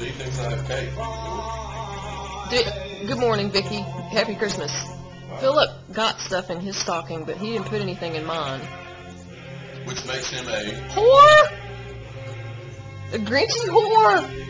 Steve thinks I have cake. Good morning, Vicky. Happy Christmas. Philip got stuff in his stocking, but he didn't put anything in mine. Which makes him a Whore! A Grinchy whore!